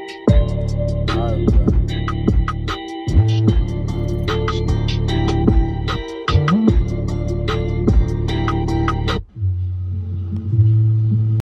you.